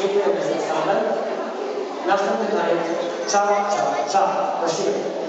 Dziękujemy za salę. Następny projekt. Cza, cza, cza. Prosimy.